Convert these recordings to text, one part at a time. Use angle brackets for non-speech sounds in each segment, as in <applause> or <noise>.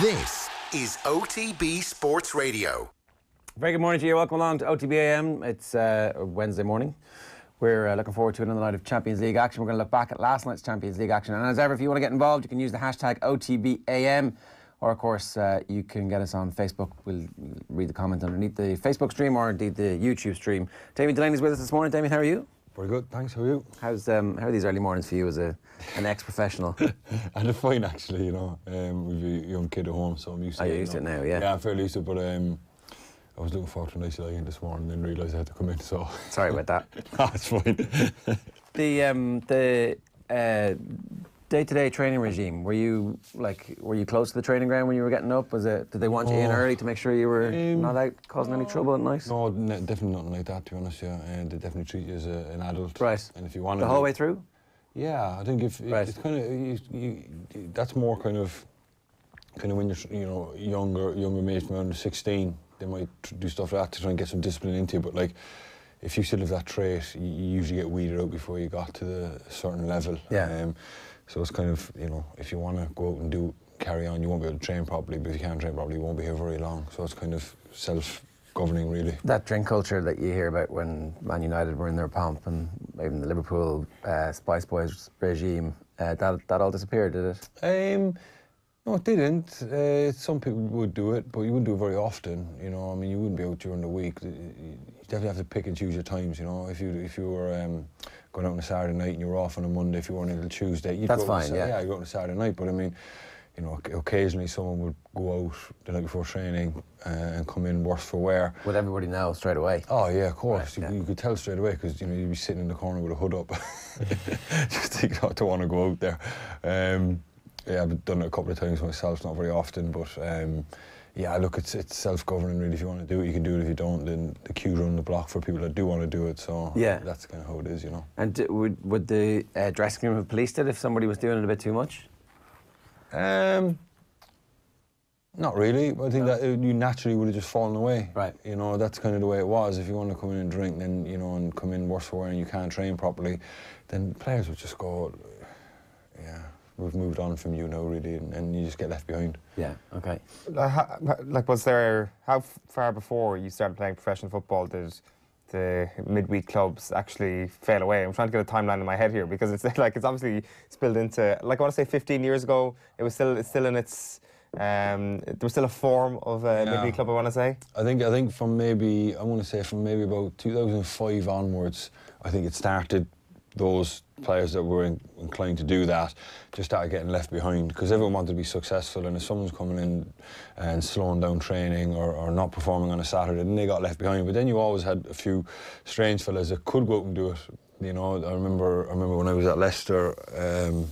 This is OTB Sports Radio. Very good morning to you. Welcome along to OTBAM. It's uh, Wednesday morning. We're uh, looking forward to another night of Champions League action. We're going to look back at last night's Champions League action. And as ever, if you want to get involved, you can use the hashtag OTBAM. Or, of course, uh, you can get us on Facebook. We'll read the comment underneath the Facebook stream or indeed the YouTube stream. Damien Delaney's with us this morning. Damien, how are you? Very good, thanks. How are you? How's um, how are these early mornings for you as a an ex-professional? <laughs> and they're fine actually. You know, um, we've a young kid at home, so I'm used to. Are it. you used know. to it now? Yeah. Yeah, I'm fairly used to it, but um, I was looking forward to a nice lie in this morning, and then realised I had to come in. So Sorry about that. <laughs> that's fine. The um, the uh, day-to-day training regime. Were you like were you close to the training ground when you were getting up? Was it? Did they want you in Oh. early to make sure you were Um, not out causing any trouble at night? no, definitely nothing like that. To be honest, yeah, and they definitely treat you as a, an adult. Right. And if you want The whole way through. Yeah, I think if Right. it's kind of you, you, that's more kind of kind of when you're you know younger younger mates around 16 they might tr- do stuff like that to try and get some discipline into you but like if you still have that trait you, you usually get weeded out before you got to the certain level Yeah. um, so it's kind of you know if you want to go out and do carry on you won't be able to train properly but if you can't train properly you won't be here very long so it's kind of self governing really That drink culture that you hear about when Man United were in their pomp and even the Liverpool uh, Spice Boys regime, uh, that that all disappeared, did it? Um, no, it didn't. Uh, some people would do it, but you wouldn't do it very often. You know, I mean, you wouldn't be out during the week. You definitely have to pick and choose your times. You know, if you if you were um, going out on a Saturday night and you were off on a Monday, if you weren't until Tuesday, you'd That's go fine, yeah. yeah, you go out on a Saturday night. But I mean, you know, occasionally someone would go out the night before training uh, and come in worse for wear. Would everybody know straight away? Oh yeah, of course. Right, you, yeah. you could tell straight away because you know you'd be sitting in the corner with a hood up, <laughs> just not to want to go out there. Um, yeah, I've done it a couple of times myself, not very often, but um, yeah, look, it's it's self-governing really. If you want to do it, you can do it. If you don't, then the queue's on the block for people that do want to do it. So Yeah. that's kind of how it is, you know. And d- would would the uh, dressing room have policed it if somebody was doing it a bit too much? Um, not really. I think that uh, you naturally would have just fallen away. Right. You know, that's kind of the way it was. If you want to come in and drink, then you know, and come in worse for wear and you can't train properly, then players would just go, we've moved on from you now, really, and, and you just get left behind. Yeah. Okay. Like, how- how- like, was there how far before you started playing professional football did the midweek clubs actually fail away? I'm trying to get a timeline in my head here because it's <laughs> like it's obviously spilled into like I want to say 15 years ago. It was still it's still in its um, there was still a form of a Yeah. midweek club. I want to say. I think I think from maybe I want to say from maybe about 2005 onwards, I think it started. Those players that were in, inclined to do that just started getting left behind because everyone wanted to be successful, and if someone's coming in and slowing down training or, or not performing on a Saturday, then they got left behind. But then you always had a few strange fellas that could go out and do it. You know, I remember I remember when I was at Leicester. Um,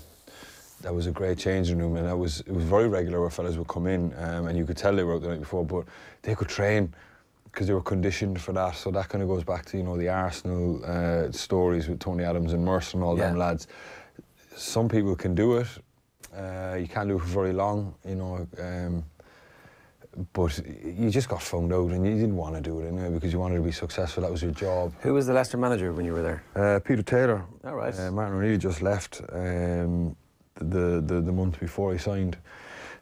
that was a great changing room, and that was it was very regular where fellas would come in, um, and you could tell they were out the night before, but they could train because they were conditioned for that. So that kind of goes back to you know the Arsenal uh, stories with Tony Adams and Merson and all them lads. Some people can do it. Uh, you can't do it for very long, you know. Um, but you just got found out, and you didn't want to do it anyway because you wanted to be successful. That was your job. Who was the Leicester manager when you were there? Uh, Peter Taylor. All right. Uh, Martin O'Neill just left um, the, the the month before he signed.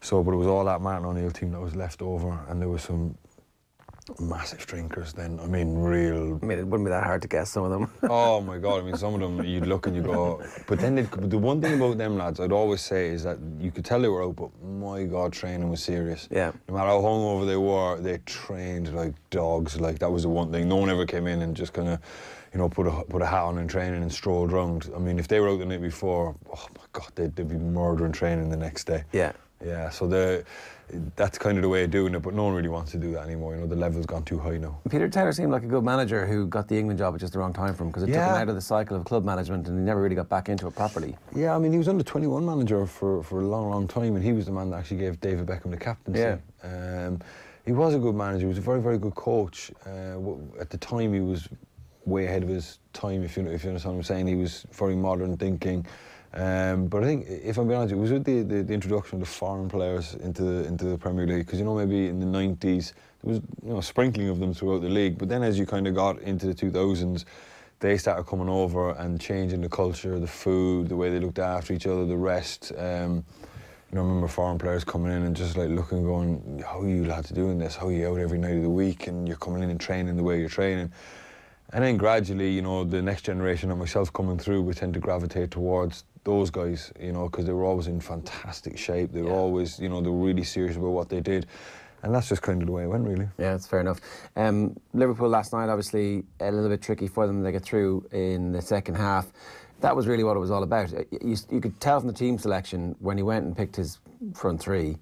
So, but it was all that Martin O'Neill team that was left over, and there was some massive drinkers. Then, I mean, real. I mean, it wouldn't be that hard to guess some of them. <laughs> Oh my God! I mean, some of them you'd look and you go. But then they'd- but the one thing about them lads, I'd always say is that you could tell they were out, but my God, training was serious. Yeah. No matter how hungover they were, they trained like dogs. Like that was the one thing. No one ever came in and just kind of, you know, put a put a hat on and training and strolled around. I mean, if they were out the night before, oh my God, they'd, they'd be murdering training the next day. yeah. Yeah. So the that's kind of the way of doing it. But no one really wants to do that anymore. You know, the level's gone too high now. Peter Taylor seemed like a good manager who got the England job at just the wrong time for him because it took him out of the cycle of club management and he never really got back into it properly. Yeah, I mean, he was under 21 manager for, for a long, long time, and he was the man that actually gave David Beckham the captaincy. Yeah. Um, he was a good manager. He was a very, very good coach. Uh, at the time, he was way ahead of his time. If you if you understand what I'm saying, he was very modern thinking. Um, but I think, if I'm being honest, it was with the, the, the introduction of the foreign players into the, into the Premier League. Because you know, maybe in the 90s there was you know a sprinkling of them throughout the league. But then, as you kind of got into the 2000s, they started coming over and changing the culture, the food, the way they looked after each other, the rest. Um, you know, I remember foreign players coming in and just like looking, going, "How are you lads doing this? How are you out every night of the week? And you're coming in and training the way you're training." And then gradually, you know, the next generation and myself coming through, we tend to gravitate towards those guys, you know, because they were always in fantastic shape. They were Yeah. always, you know, they were really serious about what they did. And that's just kind of the way it went, really. Yeah, that's fair enough. Um, Liverpool last night, obviously, a little bit tricky for them to get through in the second half. That was really what it was all about. You, you could tell from the team selection when he went and picked his front three,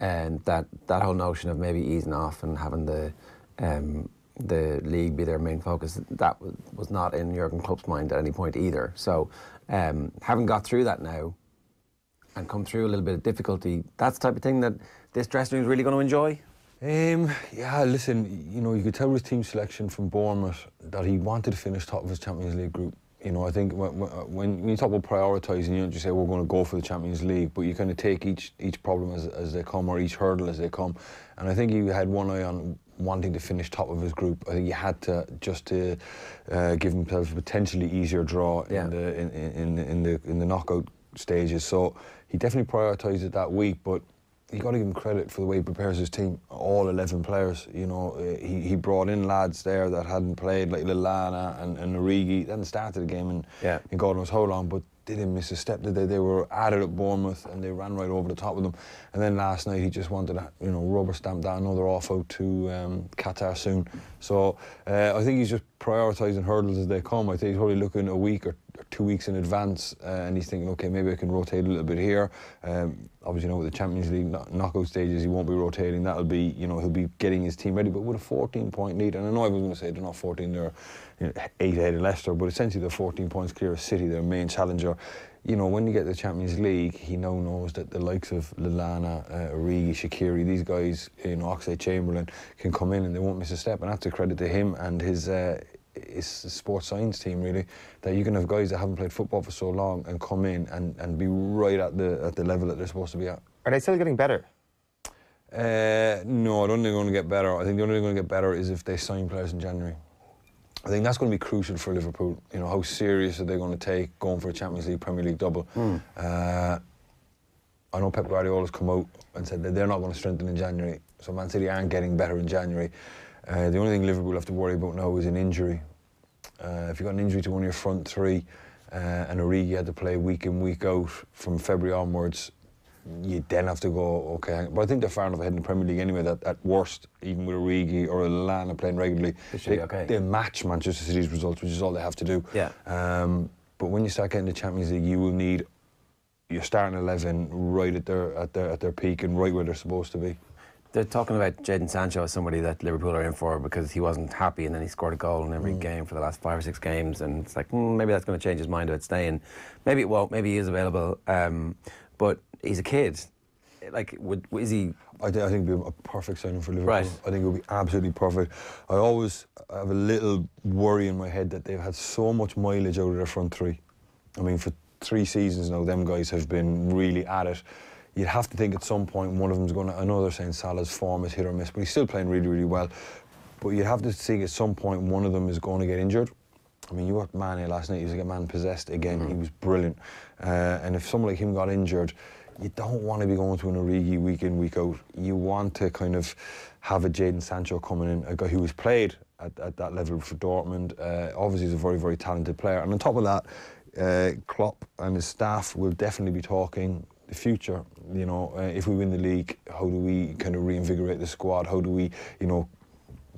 and that, that whole notion of maybe easing off and having the um, the league be their main focus, that was, was not in Jurgen Klopp's mind at any point either. So, um, having got through that now, and come through a little bit of difficulty, that's the type of thing that this dressing room is really going to enjoy. Um, yeah, listen, you know, you could tell with his team selection from Bournemouth that he wanted to finish top of his Champions League group. You know, I think when, when, when you talk about prioritising, you don't just say we're going to go for the Champions League, but you kind of take each each problem as, as they come or each hurdle as they come. And I think he had one eye on wanting to finish top of his group. I think he had to just to uh, give himself a potentially easier draw Yeah. in the in, in, in the in the knockout stages. So he definitely prioritised it that week, but you got to give him credit for the way he prepares his team. All 11 players, you know, uh, he, he brought in lads there that hadn't played, like Lallana and, and Origi. They hadn't started the game in, Yeah. in God knows how long, but didn't miss a step, did they? They were at it at Bournemouth and they ran right over the top of them. And then last night he just wanted to, you know, rubber stamp that. another off out to um, Qatar soon. So uh, I think he's just prioritising hurdles as they come. I think he's probably looking a week or two weeks in advance uh, and he's thinking, okay, maybe I can rotate a little bit here. Um, obviously, you know, with the Champions League knockout stages, he won't be rotating. That'll be, you know, he'll be getting his team ready. But with a 14 point lead, and I know I was going to say they're not 14, they're you know, eight ahead of Leicester, but essentially they're 14 points clear of City, their main challenger. You know, when you get the Champions League, he now knows that the likes of Lallana, uh, Origi, Shaqiri, these guys, you know, Chamberlain, can come in and they won't miss a step. And that's a credit to him and his. Uh, his sports science team really that you can have guys that haven't played football for so long and come in and, and be right at the at the level that they're supposed to be at. Are they still getting better? Uh, no, I don't think they're going to get better. I think the only thing going to get better is if they sign players in January. I think that's going to be crucial for Liverpool. You know, how serious are they going to take going for a Champions League, Premier League double? Uh, I know Pep Guardiola's come out and said that they're not going to strengthen in January. So Man City aren't getting better in January. Uh, the only thing Liverpool have to worry about now is an injury. Uh, if you've got an injury to one of your front three, uh, and Origi had to play week in, week out from February onwards, you then have to go, okay. But I think they're far enough ahead in the Premier League anyway that at worst, even with Origi or Lallana playing regularly, They okay. they match Manchester City's results, which is all they have to do. Yeah. Um, but when you start getting the Champions League, you will need your starting eleven right at their at their at their peak and right where they're supposed to be. They're talking about Jadon Sancho as somebody that Liverpool are in for because he wasn't happy and then he scored a goal in every game for the last five or six games. And it's like, hmm, maybe that's going to change his mind about staying. Maybe it won't. Maybe he is available. Um, but he's a kid. Like, would, is he. I, thi- I think it'd be a perfect signing for Liverpool. Right. I think it would be absolutely perfect. I always have a little worry in my head that they've had so much mileage out of their front three. I mean, for three seasons now, them guys have been really at it. You'd have to think at some point one of them's going to. I know they're saying Salah's form is hit or miss, but he's still playing really, really well. But you'd have to think at some point one of them is going to get injured. I mean, you watched Mane last night. He was like a man possessed again. He was brilliant. Uh, and if someone like him got injured, you don't want to be going to an Origi week in, week out. You want to kind of have a Jadon Sancho coming in, a guy who has played at, at that level for Dortmund. Uh, obviously, he's a very, very talented player. And on top of that, uh, Klopp and his staff will definitely be talking the future. You know, uh, if we win the league, how do we kind of reinvigorate the squad? How do we, you know,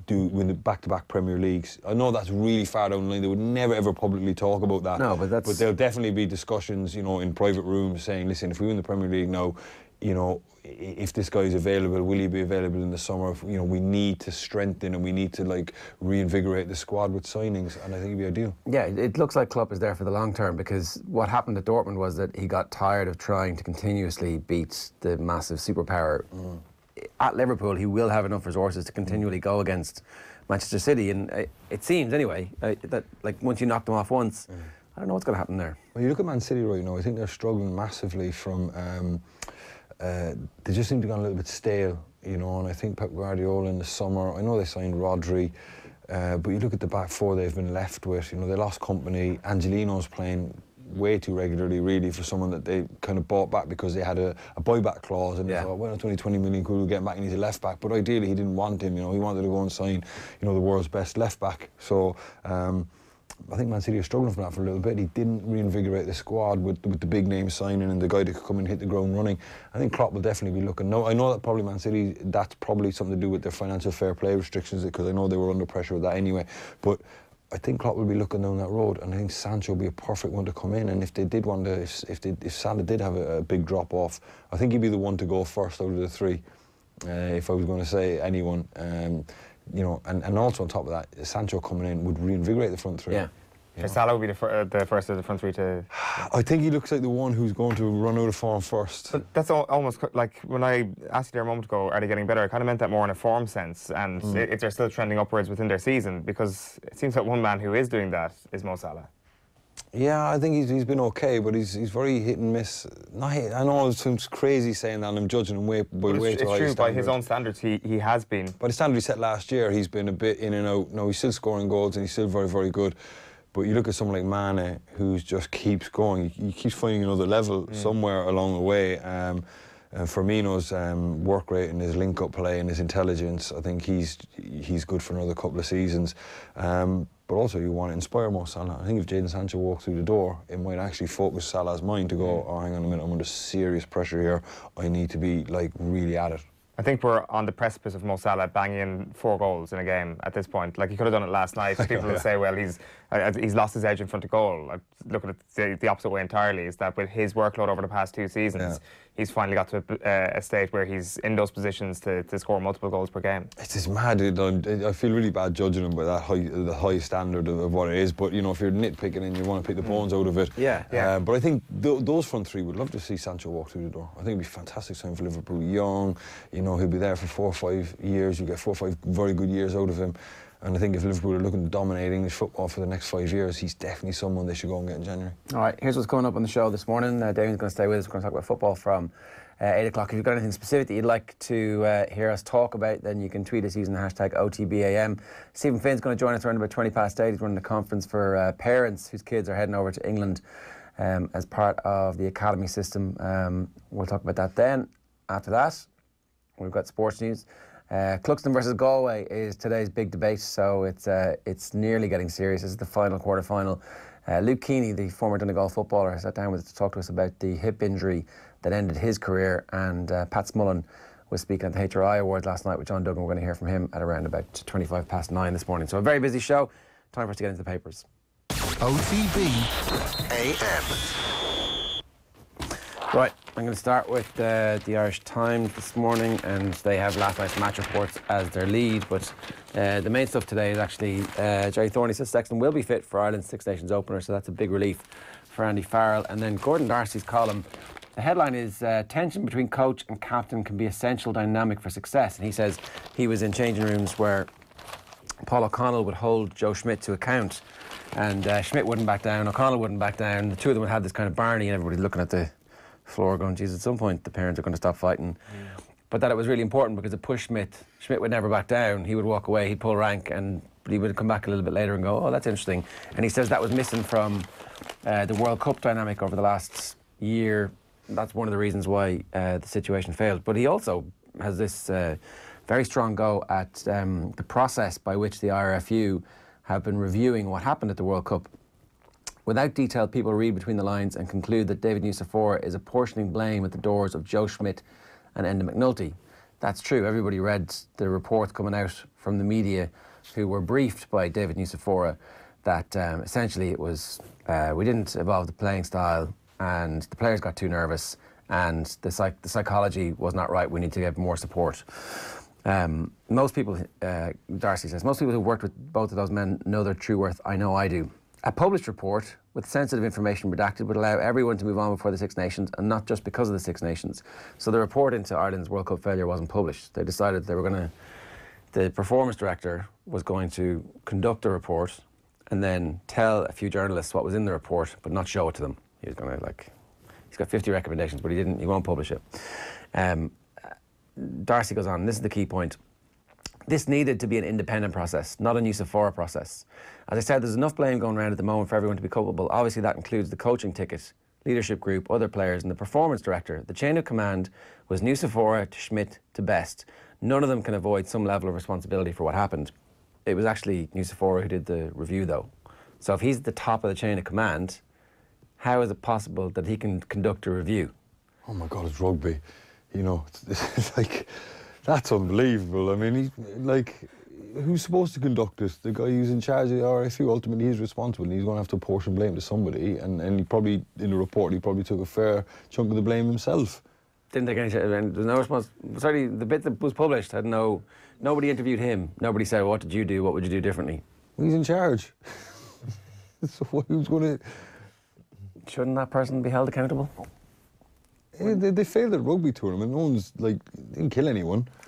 do win the back-to-back Premier Leagues. I know that's really far down the line. They would never ever publicly talk about that. No, but that's- But there'll definitely be discussions, you know, in private rooms saying, listen, if we win the Premier League now, you know, if this guy is available, will he be available in the summer? If, you know, we need to strengthen and we need to like reinvigorate the squad with signings, and I think it'd be ideal. Yeah, it looks like Klopp is there for the long term because what happened at Dortmund was that he got tired of trying to continuously beat the massive superpower. At Liverpool, he will have enough resources to continually go against Manchester City, and uh, it seems anyway uh, that like once you knock them off once, I don't know what's going to happen there. Well, you look at Man City right now. I think they're struggling massively from. Um, uh, they just seem to have gone a little bit stale, you know. And I think Pep Guardiola in the summer. I know they signed Rodri, uh, but you look at the back four they've been left with. You know, they lost Kompany. Angelino's playing way too regularly, really, for someone that they kind of bought back because they had a, a buyback clause and Yeah. they thought, well, it's only 20 million quid, get back, and he's a left back. But ideally, he didn't want him, you know, he wanted to go and sign, you know, the world's best left back. So, um, I think Man City are struggling from that for a little bit. He didn't reinvigorate the squad with, with the big name signing and the guy that could come and hit the ground running. I think Klopp will definitely be looking. No, I know that probably Man City, that's probably something to do with their financial fair play restrictions because I know they were under pressure with that anyway. But I think Klopp will be looking down that road, and I think Sancho will be a perfect one to come in. And if they did want to, if if, they, if Salah did have a, a big drop off, I think he'd be the one to go first out of the three. Uh, if I was going to say anyone, um, you know, and, and also on top of that, Sancho coming in would reinvigorate the front three. Yeah. So Salah will be the, fir- uh, the first of the front three to. I think he looks like the one who's going to run out of form first. But that's al- almost like when I asked you there a moment ago, are they getting better? I kind of meant that more in a form sense, and Mm. if they're still trending upwards within their season, because it seems that one man who is doing that is Mo Salah. Yeah, I think he's, he's been okay, but he's he's very hit and miss. Not hit, I know it sounds crazy saying that, and I'm judging him way way it's too it's high true by his own standards, he, he has been. By the standard he set last year, he's been a bit in and out. No, he's still scoring goals and he's still very, very good. But you look at someone like Mane, who just keeps going. He, he keeps finding another level somewhere along the way. Um, and Firmino's um, work rate and his link-up play and his intelligence, I think he's he's good for another couple of seasons. Um, but also, you want to inspire Mo Salah. I think if Jadon Sancho walks through the door, it might actually focus Salah's mind to go, oh, hang on a minute, I'm under serious pressure here. I need to be like really at it. I think we're on the precipice of Mo Salah banging in four goals in a game at this point. Like he could have done it last <laughs> night. People will say, well, he's uh, he's lost his edge in front of goal. I look at it the, the opposite way entirely. Is that with his workload over the past two seasons, Yeah. He's finally got to a, uh, a state where he's in those positions to, to score multiple goals per game. It's just mad. I feel really bad judging him by that high, the high standard of, of what it is. But you know, if you're nitpicking and you want to pick the bones out of it, Yeah. Yeah. Uh, but I think th- those front three would love to see Sancho walk through the door. I think it'd be fantastic sign for Liverpool. Young, you know, he'll be there for four or five years. You get four or five very good years out of him. And I think if Liverpool are looking to dominate English football for the next five years, he's definitely someone they should go and get in January. All right, here's what's coming up on the show this morning. Uh, Damien's going to stay with us. We're going to talk about football from uh, 8 o'clock. If you've got anything specific that you'd like to uh, hear us talk about, then you can tweet us using the hashtag OTBAM. Stephen Finn's going to join us around about 20 past 8. He's running a conference for uh, parents whose kids are heading over to England um, as part of the academy system. Um, we'll talk about that then. After that, We've got sports news. Uh, Cluxton versus Galway is today's big debate, so it's uh, it's nearly getting serious. This is the final quarter final. Uh, Luke Keeney, the former Donegal footballer, sat down with us to talk to us about the hip injury that ended his career. And uh, Pat Smullen was speaking at the HRI Awards last night with John Duggan. We're going to hear from him at around about 25 past nine this morning. So a very busy show. Time for us to get into the papers. OTB AM. Right, I'm going to start with uh, the Irish Times this morning, and they have last night's match reports as their lead. But uh, the main stuff today is actually uh, Gerry Thornley says Sexton will be fit for Ireland's Six Nations opener, so that's a big relief for Andy Farrell. And then Gordon Darcy's column. The headline is uh, Tension between coach and captain can be essential dynamic for success. And he says he was in changing rooms where Paul O'Connell would hold Joe Schmidt to account, and uh, Schmidt wouldn't back down, O'Connell wouldn't back down. The two of them would have this kind of Barney, and everybody's looking at the floor going, geez, at some point the parents are going to stop fighting. But that it was really important because it pushed Schmidt. Schmidt would never back down. He would walk away, he'd pull rank, and he would come back a little bit later and go, oh, that's interesting. And he says that was missing from uh, the World Cup dynamic over the last year. That's one of the reasons why uh, the situation failed. But he also has this uh, very strong go at um, the process by which the IRFU have been reviewing what happened at the World Cup. Without detail, people read between the lines and conclude that David Nucifora is apportioning blame at the doors of Joe Schmidt and Enda McNulty. That's true. Everybody read the report coming out from the media who were briefed by David Nucifora that um, essentially it was uh, we didn't evolve the playing style and the players got too nervous and the, psych- the psychology was not right. We need to get more support. Um, most people, uh, Darcy says, most people who worked with both of those men know their true worth. I know I do. A published report with sensitive information redacted would allow everyone to move on before the Six Nations, and not just because of the Six Nations. So the report into Ireland's World Cup failure wasn't published. They decided they were going to. The performance director was going to conduct a report and then tell a few journalists what was in the report, but not show it to them. He was going to like. He's got 50 recommendations, but he didn't. He won't publish it. Um, Darcy goes on. This is the key point. This needed to be an independent process, not a Nucifora process. As I said, there's enough blame going around at the moment for everyone to be culpable. Obviously, that includes the coaching ticket, leadership group, other players, and the performance director. The chain of command was Nucifora to Schmidt to Best. None of them can avoid some level of responsibility for what happened. It was actually Nucifora who did the review, though. So if he's at the top of the chain of command, how is it possible that he can conduct a review? Oh my God, it's rugby. You know, it's, <laughs> it's like that's unbelievable. I mean, he, like, who's supposed to conduct this? The guy who's in charge of the RFU. Ultimately, he's responsible. And he's going to have to portion blame to somebody. And, and he probably, in the report, he probably took a fair chunk of the blame himself. Didn't take any. and There's no response. Certainly, the bit that was published had no. Nobody interviewed him. Nobody said, "What did you do? What would you do differently?" He's in charge. <laughs> so who's going to? Shouldn't that person be held accountable? Yeah, they, they failed at rugby tournament. No one's like didn't kill anyone. <laughs> <laughs>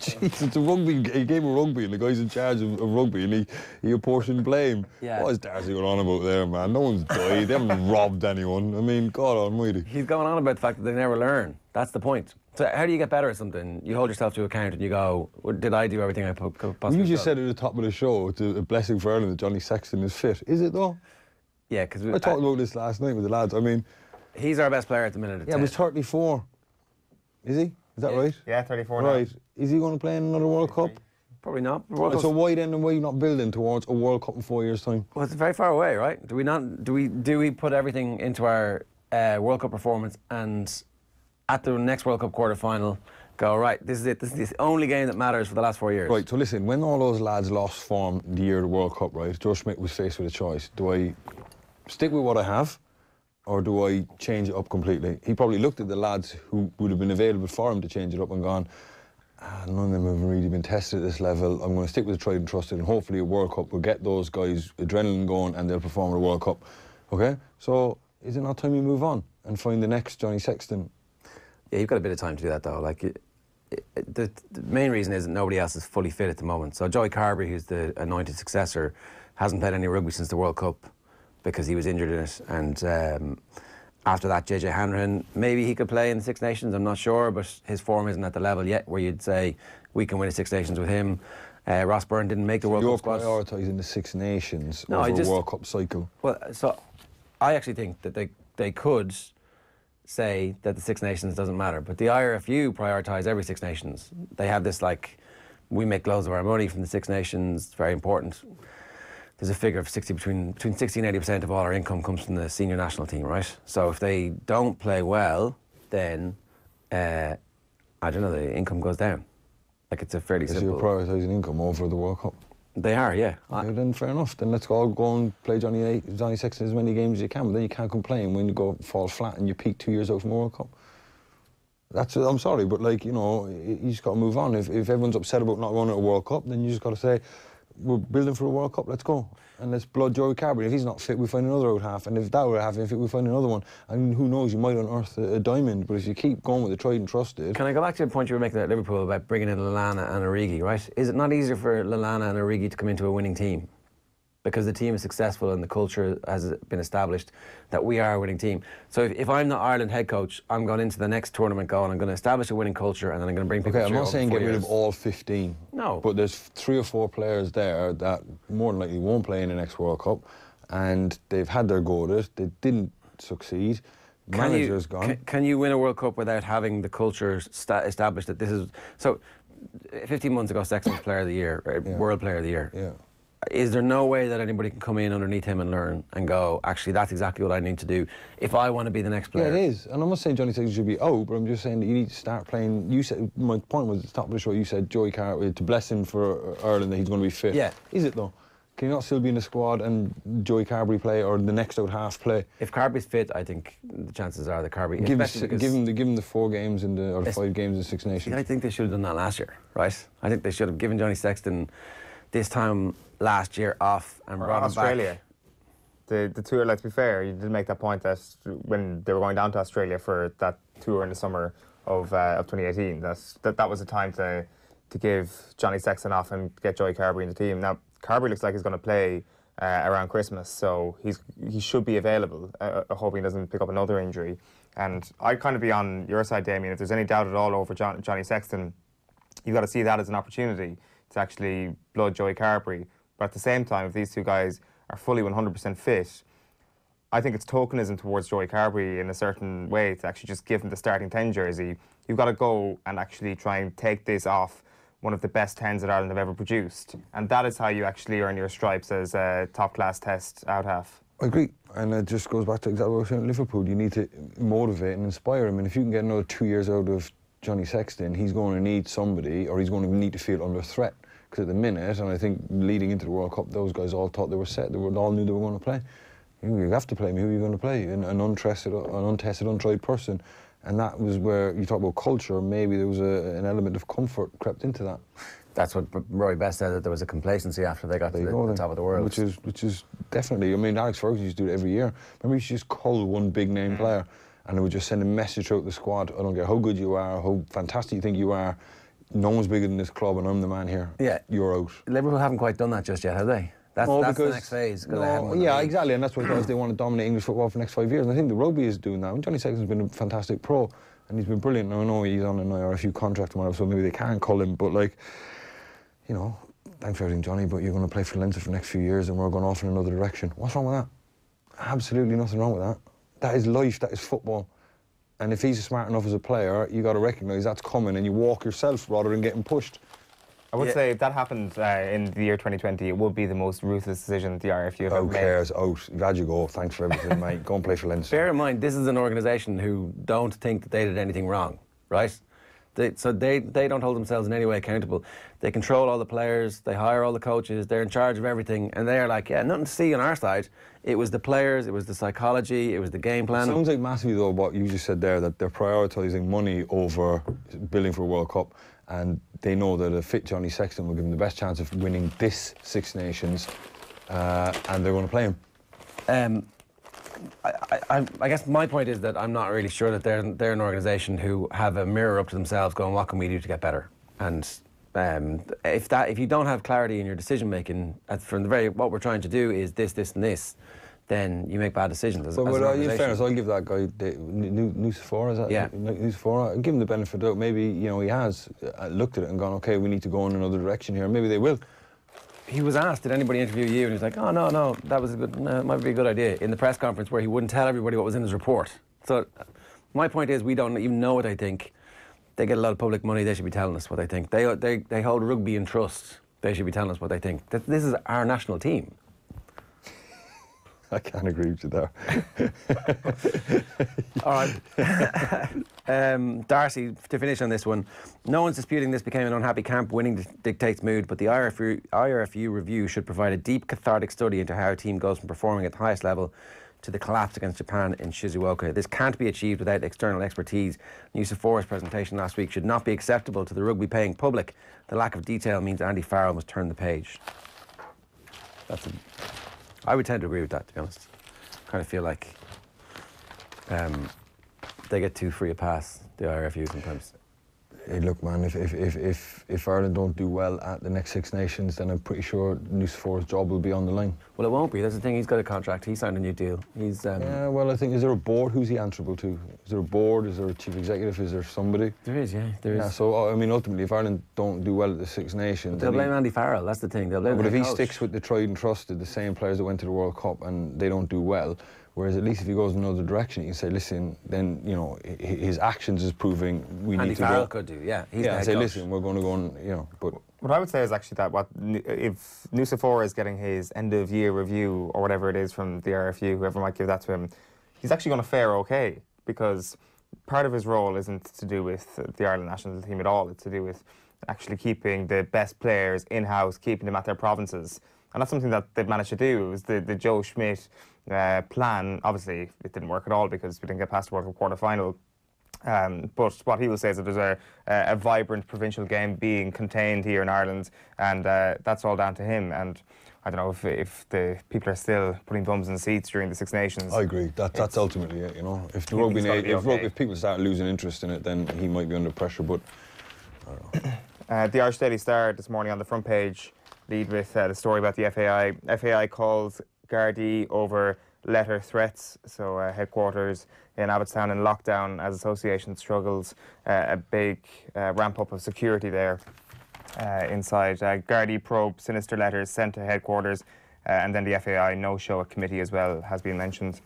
Jeez, it's a rugby a game of rugby, and the guy's in charge of, of rugby, and he he apportioned blame. Yeah. What is Darcy going on about there, man? No one's died. they haven't <laughs> robbed anyone. I mean, God Almighty. He's going on about the fact that they never learn. That's the point. So how do you get better at something? You hold yourself to account and you go, "Did I do everything I po- could possibly?" You just said at the top of the show, it's a a blessing for Ireland that Johnny Sexton is fit. Is it though? Yeah, because I talked about this last night with the lads. I mean, he's our best player at the minute. at yeah, 10. but he's 34. Is he? Is that right? Yeah, 34 now. Right. Is he going to play in another World Cup? Probably not. World So Cup's- why then are we not building towards a World Cup in four years' time? Well, it's very far away, right? Do we not? Do we? Do we put everything into our uh, World Cup performance and at the next World Cup quarter final go right? This is it. This is the only game that matters for the last four years. Right, so listen, when all those lads lost form the year of the World Cup, right, Joe Schmidt was faced with a choice. Do I stick with what I have or do I change it up completely? He probably looked at the lads who would have been available for him to change it up and gone, ah, none of them have really been tested at this level. I'm going to stick with the tried and trusted and hopefully a World Cup will get those guys adrenaline going and they'll perform at a World Cup. Okay? So is it not time you move on and find the next Johnny Sexton? Yeah, you've got a bit of time to do that though. Like, it, the, the main reason is that nobody else is fully fit at the moment. So Joey Carbery, who's the anointed successor, hasn't played any rugby since the World Cup because he was injured in it. And um, after that, JJ Hanrahan, maybe he could play in the Six Nations. I'm not sure, but his form isn't at the level yet where you'd say we can win a Six Nations with him. Uh, Ross Byrne didn't make the World You're Cup squad. prioritising the Six Nations No, I over just- a World Cup cycle. Well, so I actually think that they, they could say that the Six Nations doesn't matter, but the IRFU prioritise every Six Nations. They have this like, we make loads of our money from the Six Nations. It's very important. There's a figure of 60 between between 60 and 80 percent of all our income comes from the senior national team, right? So if they don't play well, then uh, I don't know, the income goes down. Like it's a fairly So simple. you're prioritising income over the World Cup. they are, yeah. I- then fair enough. Then let's all go and play Johnny Johnny Sexton as many games as you can. But then you can't complain when you go fall flat and you peak two years out from World Cup. That's I'm sorry, but like you know, you just got to move on. If, if everyone's upset about not going to a World Cup, then you just got to say, we're building for a World Cup. Let's go and let's blood Joey Carbery. If he's not fit, we find another old half. And if that were half fit, we find another one. And who knows, you might unearth a, a diamond. But if you keep going with the tried and trusted, Can I go back to the point you were making at Liverpool about bringing in Lallana and Origi, right? Is it not easier for Lallana and Origi to come into a winning team? Because the team is successful and the culture has been established that we are a winning team. So if, if I'm the Ireland head coach, I'm going into the next tournament going, I'm going to establish a winning culture and then I'm going to bring people Okay, I'm not saying get rid of all 15. No. But there's three or four players there that more than likely won't play in the next World Cup, and they've had their go at it. They didn't succeed. Can you, Manager's gone. Can, can you win a World Cup without having the culture sta- established that this is so? 15 months ago, Sexton was Player of the Year, or Yeah. World Player of the Year. yeah. Is there no way that anybody can come in underneath him and learn and go, actually, that's exactly what I need to do if I want to be the next player? Yeah, it is. And I'm not saying Johnny Sexton should be out, but I'm just saying that you need to start playing. You said my point was at the top of the show. You said Joey Carter uh, to bless him for uh, Ireland that he's going to be fit. Yeah. Is it though? Can he not still be in the squad and Joey Carbery play or the next out half play? If Carby's fit, I think the chances are that Carby. Give, especially give him the give him the four games in the or five games in Six Nations. I think they should have done that last year, right? I think they should have given Johnny Sexton this time last year off and Or brought Australia. back. The the tour, let's be fair, you did make that point that when they were going down to Australia for that tour in the summer of uh, of 2018, that's, that that was the time to to give Johnny Sexton off and get Joey Carbery in the team. Now Carbery looks like he's going to play uh, around Christmas, so he's he should be available. Uh, uh, hoping he doesn't pick up another injury. And I'd kind of be on your side, Damien. If there's any doubt at all over John, Johnny Sexton, you've got to see that as an opportunity to actually blood Joey Carbery. But at the same time, if these two guys are fully 100% fit, I think it's tokenism towards Joey Carbery in a certain way to actually just give him the starting 10 jersey. You've got to go and actually try and take this off one of the best 10s that Ireland have ever produced. And that is how you actually earn your stripes as a top class test out half. I agree, and it just goes back to exactly what I was saying Liverpool. You need to motivate and inspire him, and if you can get another two years out of Johnny Sexton, he's going to need somebody, or he's going to need to feel under threat. Because at the minute, and I think leading into the World Cup, those guys all thought they were set. They were, all knew they were going to play. You, have to play me. Who are you going to play? An, an untested, an untested, untried person. And that was where you talk about culture. Maybe there was a, an element of comfort crept into that. That's what Rory Best said that there was a complacency after they got There to the, go the top of the world. Which is which is definitely. I mean, Alex Ferguson used to do it every year. Remember, he used to just cull one big name mm. player, and it would just send a message out the squad. I don't care how good you are, how fantastic you think you are. No one's bigger than this club, and I'm the man here. Yeah. you're out. Liverpool haven't quite done that just yet, have they? That's, No, that's the next phase. they no, haven't won the yeah, exactly, and that's what it. They want to dominate English football for the next five years, and I think the rugby is doing that. And Johnny Sexton's been a fantastic pro, and he's been brilliant. I know he's on an IRFU contract whatever, so maybe they can't call him, but like, you know, thanks for everything, Johnny, but you're going to play for Leinster for the next few years, and we're going off in another direction. What's wrong with that? Absolutely nothing wrong with that. That is life. That is football. And if he's smart enough as a player, you got to recognise that's coming, and you walk yourself rather than getting pushed. I would Yeah. say if that happened uh, in the year 2020, it would be the most ruthless decision that the RFU have ever Who made. cares? Out. Glad you go. Thanks for everything, mate. Go and play for Leinster. Bear in mind, this is an organisation who don't think that they did anything wrong, right? They, so they, they don't hold themselves in any way accountable. They control all the players, they hire all the coaches, they're in charge of everything, and they're like, yeah, nothing to see on our side. It was the players, it was the psychology, it was the game plan. It Sounds like massively though what you just said there that they're prioritising money over building for a World Cup, and they know that a fit Johnny Sexton will give them the best chance of winning this Six Nations, uh, and they're going to play him. Um, I, I- I, guess my point is that I'm not really sure that they're they're an organisation who have a mirror up to themselves, going, "What can we do to get better?" And um, if that if you don't have clarity in your decision making, at- from the very what we're trying to do is this, this, and this, then you make bad decisions. As, But, as an uh, in fairness, I'll give that guy the, Nu- Nucifora, is that? Yeah. Nucifora. I'll give him the benefit of the doubt. Maybe you know he has uh, looked at it and gone, okay, we need to go in another direction here. Maybe they will. He was asked, "Did anybody interview you?" And he's like, "Oh no, no, that was a good, no, might be a good idea." In the press conference, where he wouldn't tell everybody what was in his report. So, my point is, we don't even know what they think. They get a lot of public money. They should be telling us what they think. They they they hold rugby in trust. They should be telling us what they think. Th- This is our national team. <laughs> I can't agree with you there. <laughs> All right. <laughs> um, Darcy, to finish on this one, no one's disputing this became an unhappy camp. Winning di- dictates mood, but the IRFU, IRFU review should provide a deep, cathartic study into how a team goes from performing at the highest level to the collapse against Japan in Shizuoka. This can't be achieved without external expertise. Nucifora's presentation last week should not be acceptable to the rugby paying public. The lack of detail means Andy Farrell must turn the page. That's a, I would tend to agree with that, to be honest. I kind of feel like um, they get too free a pass, the IRFU sometimes. Hey, look, man, if, if, if, if, if Ireland don't do well at the next Six Nations, then I'm pretty sure Nucifora's job will be on the line. Well, it won't be. That's the thing. He's got a contract. He signed a new deal. He's um, Yeah, well, I think, is there a board? Who's he answerable to? Is there a board? Is there a chief executive? Is there somebody? there is, yeah, there is. Yeah, so, I mean, ultimately, if Ireland don't do well at the Six Nations, They'll then he- blame Andy Farrell. That's the thing. They'll blame but if he sticks with the tried and trusted, the same players that went to the World Cup and they don't do well, whereas at least if he goes in another direction, you can say, listen, then, you know, his actions is proving we Andy need to Farrell go. could do, yeah. He's the yeah, head and say, coach. listen, we're going to go and, you know, but What I would say is actually that what if Nucifora is getting his end of year review or whatever it is from the RFU, whoever might give that to him, he's actually going to fare okay because part of his role isn't to do with the Ireland national team at all. It's to do with actually keeping the best players in house, keeping them at their provinces, and that's something that they've managed to do. It was the the Joe Schmidt uh, plan. Obviously, it didn't work at all because we didn't get past the World Cup quarter final. Um, but what he will say is that there's a, a, vibrant provincial game being contained here in Ireland, and uh, that's all down to him. And I don't know if, if the people are still putting bums in seats during the Six Nations. I agree. That, that's ultimately it, you know. If the rugby, if, okay. if people start losing interest in it, then he might be under pressure. But <coughs> Uh, the Irish Daily Star this morning on the front page lead with uh, the story about the FAI. FAI calls Gardaí over letter threats. So uh, headquarters in Abbottstown in lockdown as association struggles. Uh, a big uh, ramp up of security there uh, inside. Uh, Gardaí probe sinister letters sent to headquarters, uh, and then the FAI no-show committee as well has been mentioned.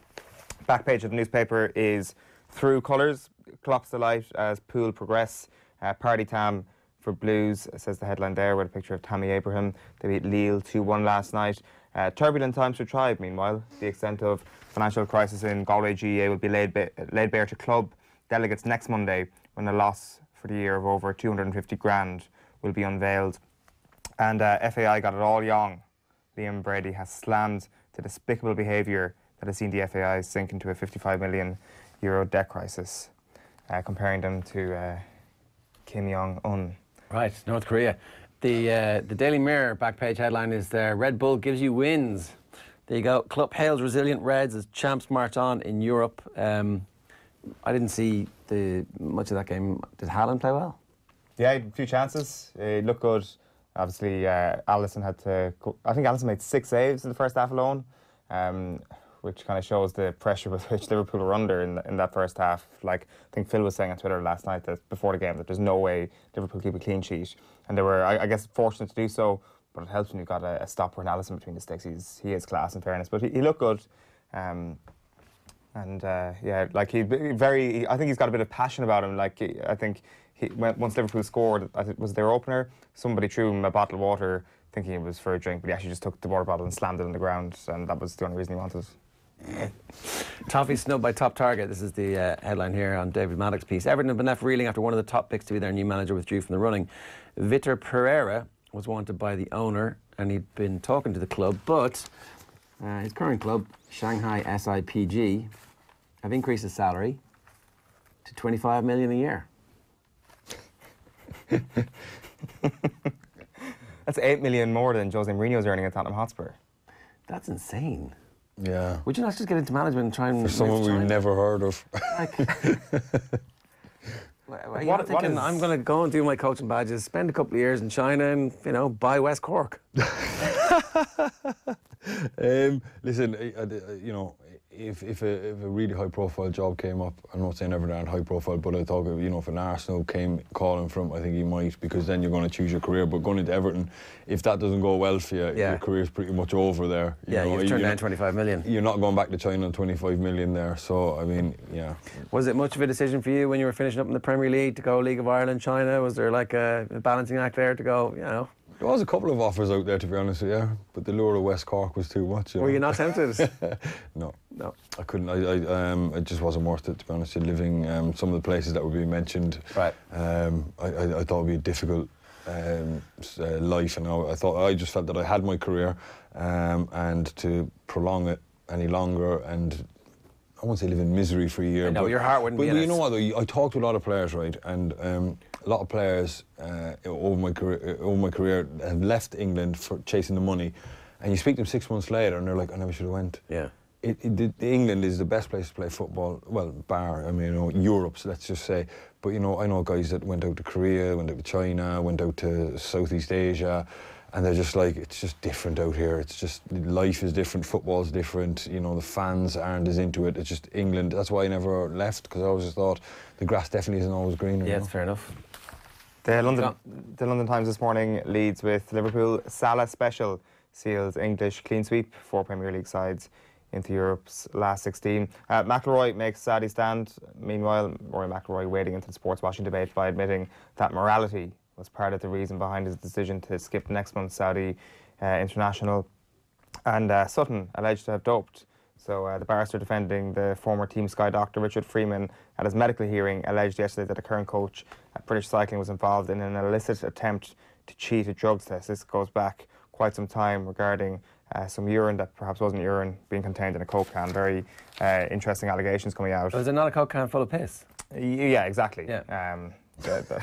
Back page of the newspaper is through colours. Clocks the light as pool progress. Uh, party tam for Blues, says the headline there, with a picture of Tammy Abraham. They beat Lille 2 1 last night. Uh, turbulent times for Tribe, meanwhile. The extent of financial crisis in Galway GA will be laid, ba- laid bare to club delegates next Monday when a loss for the year of over 250 grand will be unveiled. And uh, FAI got it all young. Liam Brady has slammed the despicable behaviour that has seen the FAI sink into a 55 million euro debt crisis, uh, comparing them to uh, Kim Jong Un. Right, North Korea. The uh, the Daily Mirror back page headline is there: Red Bull gives you wins. There you go. Klopp hails resilient Reds as champs march on in Europe. Um, I didn't see the much of that game. Did Haaland play well? Yeah, a few chances. He looked good. Obviously, uh, Alisson had to. I think Alisson made six saves in the first half alone, um, which kind of shows the pressure with <laughs> which Liverpool were under in, in that first half. Like I think Phil was saying on Twitter last night that before the game that there's no way Liverpool keep a clean sheet, and they were, I, I guess, fortunate to do so. But it helps when you've got a, a stopper and Alisson between the sticks. He's he is class in fairness, but he, he looked good. Um, and uh, yeah, like he very. I think he's got a bit of passion about him. Like I think he, once Liverpool scored, it was their opener. Somebody threw him a bottle of water, thinking it was for a drink, but he actually just took the water bottle and slammed it on the ground, and that was the only reason he wanted. <laughs> Toffee snubbed by top target. This is the uh, headline here on David Maddock's piece. Everton have been left reeling after one of the top picks to be their new manager withdrew from the running. Vitor Pereira was wanted by the owner and he'd been talking to the club, but uh, his current club, Shanghai SIPG, have increased his salary to 25 million a year. <laughs> That's eight million more than Jose Mourinho's earning at Tottenham Hotspur. That's insane. Yeah. Would you not just get into management and try and For move someone to we've China? never heard of. Like, <laughs> Well, You're What- what thinking is- I'm going to go and do my coaching badges, spend a couple of years in China, and you know buy West Cork. <laughs> Um, listen, I, I, I- you know, if if a, if a really high profile job came up, I'm not saying Everton aren't high profile, but I thought you know if an Arsenal came calling from, I think he might because then you're going to choose your career. But going into Everton, if that doesn't go well for you, Yeah. your career's pretty much over there. You Yeah, know, you've you- turned you're down not- 25 million. You're not going back to China on 25 million there. So I mean, yeah. Was it much of a decision for you when you were finishing up in the Premier League to go League of Ireland, China? Was there like a, balancing act there to go? You know, There was a couple of offers out there to be honest with you, but the lure of West Cork was too much. were know. you not tempted? <laughs> No. No. I couldn't. I, I um, it just wasn't worth it to be honest. Living um, some of the places that were being mentioned, Right. Um, I, I, I thought it'd be a difficult um, uh, life, and I, I thought I just felt that I had my career, um, and to prolong it any longer, and I won't say live in misery for a year. But your heart wouldn't But be in you it. know what? Though, I talked to a lot of players, right, and. Um, a lot of players uh, over my career, over my career, have left England for chasing the money, and you speak to them six months later, and they're like, "I never should have went." Yeah. It, it, the- England is the best place to play football. Well, bar, I mean, you know, Europe, so let's just say. But, you know, I know guys that went out to Korea, went out to China, went out to Southeast Asia, and they're just like, it's just different out here. It's just, life is different, football's different, you know, the fans aren't as into it. It's just England. That's why I never left, because I always just thought the grass definitely isn't always greener. Yeah, you that's know? fair enough. The London, the London Times this morning leads with Liverpool Salah special seals English clean sweep for Premier League sides into Europe's last 16. Uh, McIlroy makes Saudi stand. Meanwhile, Rory McIlroy wading into the sports washing debate by admitting that morality was part of the reason behind his decision to skip next month's Saudi uh, international. And uh, Sutton alleged to have doped. So uh, the barrister defending the former Team Sky doctor Richard Freeman at his medical hearing alleged yesterday that the current coach at British Cycling was involved in an illicit attempt to cheat a drugs test. This goes back quite some time regarding uh, some urine that perhaps wasn't urine being contained in a coke can. Very uh, interesting allegations coming out. Was it not a Coke can full of piss? Yeah, exactly. Yeah. Um, the-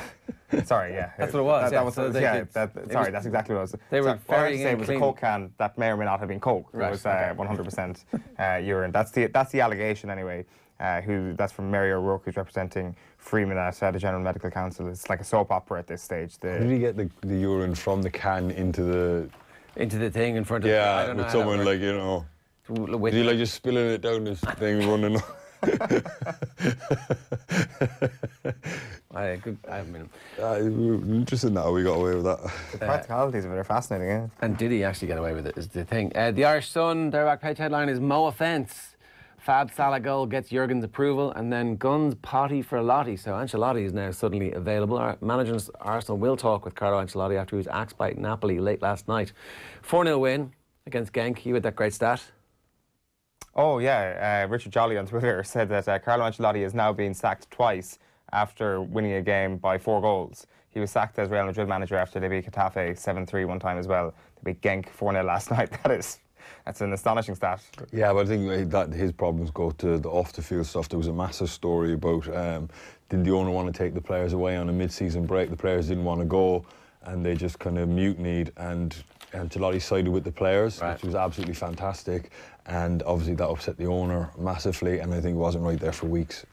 the- <laughs> sorry, yeah. <laughs> That's what it was, That, yeah. that was So yeah, did- that, it sorry, was- that's exactly what it was. They were sorry, what I have say in was a Coke can that may or may not have been Coke. Right, It was uh, 100% uh, urine. That's the that's the allegation anyway. Uh, who that's from Mary O'Rourke, who's representing Freeman at uh, the General Medical Council. It's like a soap opera at this stage. How did The, he get the, the urine from the can into the. Into the thing in front of I Yeah, don't with how someone like, you know. With, you like just spilling it down this thing, running? <laughs> I, good, I mean, uh, interesting in how we got away with that. The practicalities of it are fascinating. Yeah. and did he actually get away with it? Is the thing. Uh, the Irish Sun, their back page headline is Mo offence. Fab Salah goal gets Jurgen's approval, and then guns potty for Lottie. So Ancelotti is now suddenly available. Our managers Arsenal will talk with Carlo Ancelotti after he was axed by Napoli late last night. 4 0 win against Genk. You had that great stat. Oh yeah, uh, Richard Jolly on Twitter <laughs> said that uh, Carlo Ancelotti is now being sacked twice after winning a game by four goals. He was sacked as Real Madrid manager after they beat Getafe 7-3 one time as well. They beat Genk 4-0 last <laughs> night. That is, that's an astonishing stat. Yeah, but I think that his problems go to the off the field stuff. There was a massive story about um, did the owner want to take the players away on a mid season break? The players didn't want to go, and they just kind of mutinied. And Ancelotti sided with the players, Right. which was absolutely fantastic. And obviously that upset the owner massively, and I think he wasn't right there for weeks.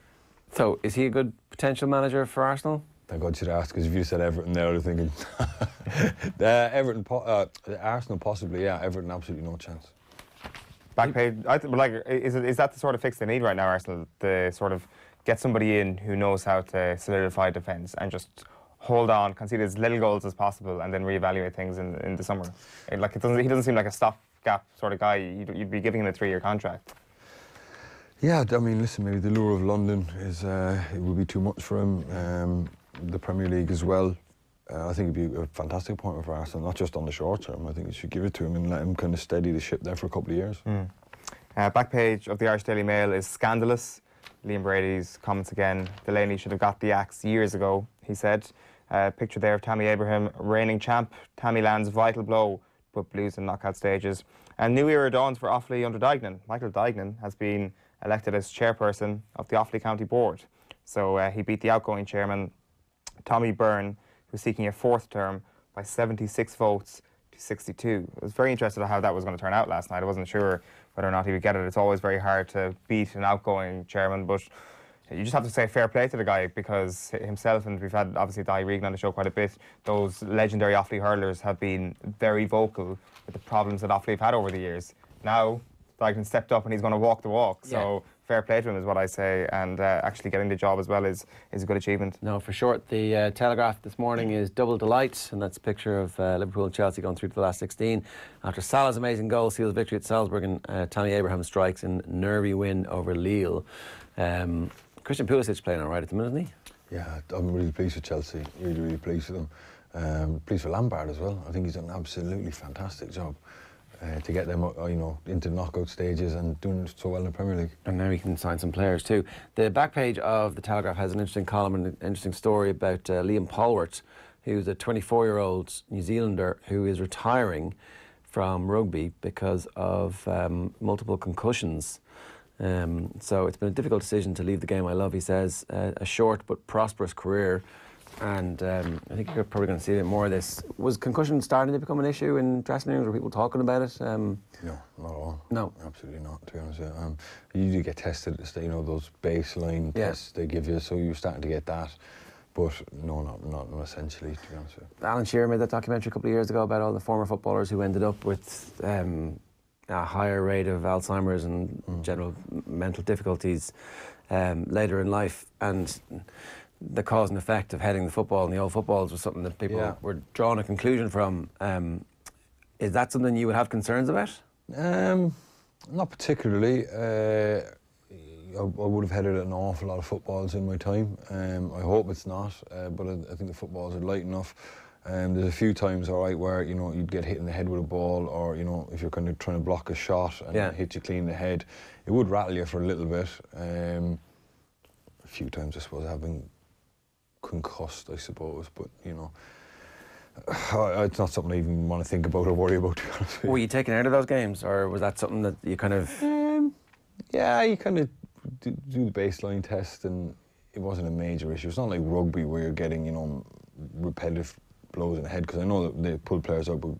So is he a good potential manager for Arsenal? Thank God you'd ask, because if you said Everton there, I'd have thinking <laughs> uh, Everton, po- uh, Arsenal possibly, yeah. Everton absolutely no chance. Back page, I th- like, is, it, is that the sort of fix they need right now, Arsenal? The sort of get somebody in who knows how to solidify defence and just hold on, concede as little goals as possible, and then reevaluate things in, in the summer. Like it doesn't, he doesn't seem like a stopgap sort of guy. You'd, you'd be giving him a three-year contract. Yeah, I mean, listen, maybe the lure of London is uh, it would be too much for him. Um, the Premier League as well. Uh, I think it'd be a fantastic appointment for Arsenal, not just on the short term. I think you should give it to him and let him kind of steady the ship there for a couple of years. Uh, back page of the Irish Daily Mail is scandalous. Liam Brady's comments again. Delaney should have got the axe years ago, he said. Uh, picture there of Tammy Abraham, reigning champ. Tammy lands vital blow, put Blues in knockout stages. And new era dawns for Offaly under Duignan. Michael Duignan has been elected as chairperson of the Offaly County Board. So uh, he beat the outgoing chairman, Tommy Byrne, who's seeking a fourth term by 76 votes to 62. I was very interested in how that was going to turn out last night. I wasn't sure whether or not he would get it. It's always very hard to beat an outgoing chairman, but you just have to say fair play to the guy because himself and we've had obviously Daithí Regan on the show quite a bit. Those legendary Offaly hurlers have been very vocal with the problems that Offaly have had over the years. Now Duignan stepped up and he's going to walk the walk. So fair play to him is what I say, and uh, actually getting the job as well is is a good achievement. No, for short. The uh, Telegraph this morning is double delight, and that's a picture of uh, Liverpool and Chelsea going through to the last 16. After Salah's amazing goal seals victory at Salzburg, and uh, Tammy Abraham strikes in nervy win over Lille. Um, Christian Pulisic playing all right at the minute, isn't he? Yeah, I'm really pleased with Chelsea. Really, really pleased with them. Um, pleased with Lampard as well. I think he's done an absolutely fantastic job uh, to get them, uh, you know, into knockout stages and doing so well in the Premier League. And now he can sign some players too. The back page of the Telegraph has an interesting column and an interesting story about uh, Liam Polwart, who's a 24 year old New Zealander who is retiring from rugby because of um, multiple concussions. Um, so it's been a difficult decision to leave the game I love, he says. Uh, a short but prosperous career. And um, I think you're probably going to see a bit more of this. Was concussion starting to become an issue in dressing rooms? Were people talking about it? Um, No, not at all. No. absolutely not. To be honest, with you. Um, you usually get tested. You know those baseline Yeah. tests they give you, so you're starting to get that. But no, not not, not essentially. To be honest, with you. Alan Shearer made that documentary a couple of years ago about all the former footballers who ended up with um, a higher rate of Alzheimer's and general mental difficulties um, later in life. And the cause and effect of heading the football and the old footballs was something that people Yeah. were drawing a conclusion from. Um, is that something you would have concerns about? Um, not particularly. Uh, I, I would have headed an awful lot of footballs in my time. Um, I hope it's not, uh, but I, I think the footballs are light enough. Um, there's a few times, all right, where you know you'd get hit in the head with a ball, or you know if you're kind of trying to block a shot and Yeah. hit you clean in the head, it would rattle you for a little bit. Um, a few times, I suppose, I've been concussed, I suppose, but you know. <sighs> It's not something I even want to think about or worry about. To be honest with you. Were you taken out of those games, or was that something that you kind of? Um, yeah, you kind of do, do the baseline test, and it wasn't a major issue. It's not like rugby where you're getting, you know, repetitive blows in the head. Because I know that they pull players out, but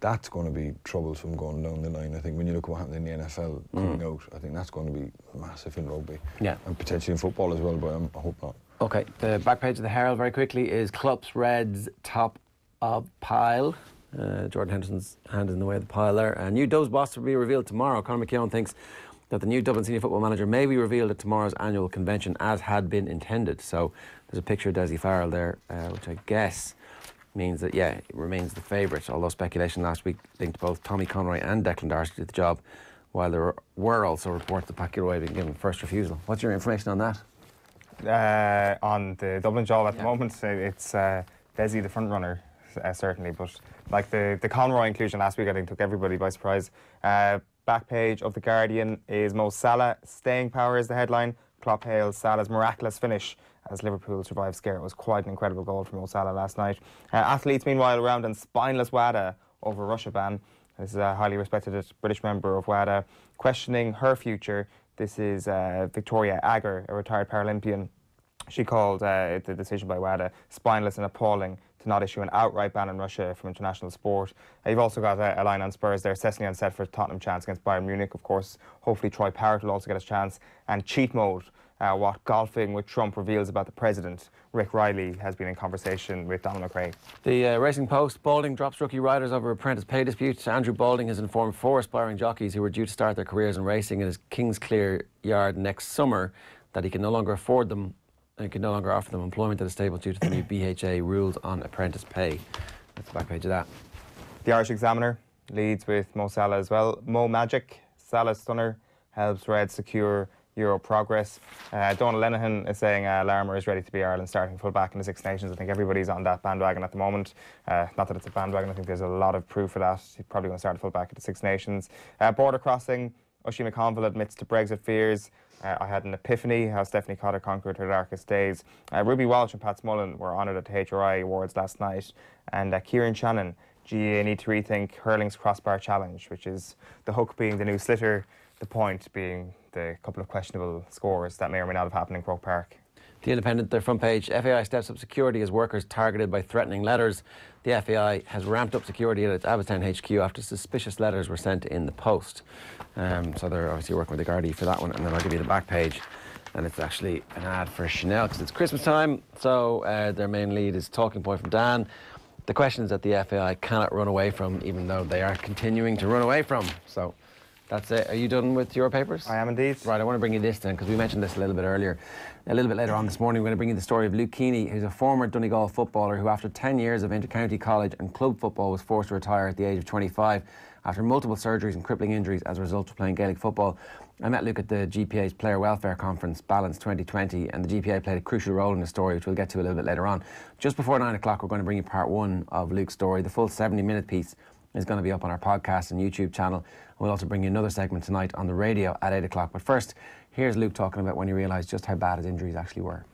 that's going to be troublesome going down the line. I think when you look at what happened in the NFL coming out, I think that's going to be massive in rugby. Yeah. and potentially in football as well. But um, I hope not. Okay, the back page of the Herald very quickly is Clubs Reds top of pile. Uh, Jordan Henderson's hand in the way of the pile there. A new Dubs boss will be revealed tomorrow. Conor McKeown thinks that the new Dublin senior football manager may be revealed at tomorrow's annual convention as had been intended. So there's a picture of Dessie Farrell there, uh, which I guess means that, yeah, it remains the favourite. Although speculation last week linked both Tommy Conroy and Declan Darcy to the job, while there were also reports that Gilroy had been given first refusal. What's your information on that? Uh, on the Dublin job at Yeah. the moment, it's uh, Dessie the front runner, uh, certainly. But like the, the Conroy inclusion last week, I think took everybody by surprise. Uh, back page of The Guardian is Mo Salah. Staying power is the headline. Klopp hails Salah's miraculous finish as Liverpool survived scare. It was quite an incredible goal from Mo Salah last night. Uh, athletes, meanwhile, around in spineless WADA over Russia ban. This is a highly respected British member of WADA questioning her future. This is uh, Victoria Aggar, a retired Paralympian. She called uh, the decision by WADA spineless and appalling to not issue an outright ban on Russia from international sport. Uh, you've also got uh, a line on Spurs there. Sessegnon set for Tottenham chance against Bayern Munich, of course. Hopefully, Troy Parrott will also get his chance. And cheat mode, uh, what golfing with Trump reveals about the president. Rick Reilly has been in conversation with Donald McRae. The uh, Racing Post, Balding drops rookie riders over apprentice pay dispute. Andrew Balding has informed four aspiring jockeys who were due to start their careers in racing in his Kingsclere yard next summer that he can no longer afford them and can no longer offer them employment at the stable due to the new <clears throat> BHA rules on apprentice pay. That's the back page of that. The Irish Examiner leads with Mo Salah as well. Mo Magic, Salah Stunner, helps Red secure Euro progress. Uh, Donal Lenihan is saying uh, Larmour is ready to be Ireland's starting fullback in the Six Nations. I think everybody's on that bandwagon at the moment. Uh, not that it's a bandwagon, I think there's a lot of proof for that. He's probably going to start at fullback at the Six Nations. Uh, border crossing, Oisín McConville admits to Brexit fears. Uh, I had an epiphany how Stephanie Cotter conquered her darkest days. Uh, Ruby Walsh and Pat Smullen were honoured at the HRI Awards last night. And uh, Kieran Shannon, GA need to rethink hurling's crossbar challenge, which is the hook being the new sliotar, the point being the couple of questionable scores that may or may not have happened in Croke Park. The Independent, their front page, FAI steps up security as workers targeted by threatening letters. The FAI has ramped up security at its Abbottstown HQ after suspicious letters were sent in the post. Um, so they're obviously working with the Gardaí for that one. And then I'll give you the back page. And it's actually an ad for Chanel because it's Christmas time. So uh, their main lead is Talking Point from Dan. The questions that the FAI cannot run away from, even though they are continuing to run away from. So that's it. Are you done with your papers? I am indeed. Right, I want to bring you this then because we mentioned this a little bit earlier. A little bit later on this morning, we're going to bring you the story of Luke Keaney, who's a former Donegal footballer who, after 10 years of intercounty college and club football, was forced to retire at the age of 25 after multiple surgeries and crippling injuries as a result of playing Gaelic football. I met Luke at the GPA's Player Welfare Conference, Balance 2020, and the GPA played a crucial role in the story, which we'll get to a little bit later on. Just before 9 o'clock, we're going to bring you part one of Luke's story. The full 70 minute piece is going to be up on our podcast and YouTube channel. We'll also bring you another segment tonight on the radio at 8 o'clock. But first, here's Luke talking about when he realised just how bad his injuries actually were.